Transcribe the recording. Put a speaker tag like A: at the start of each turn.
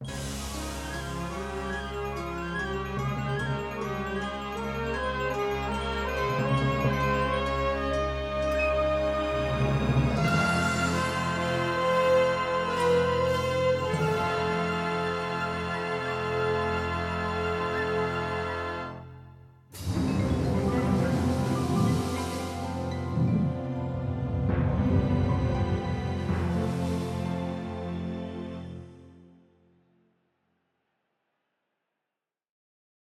A: you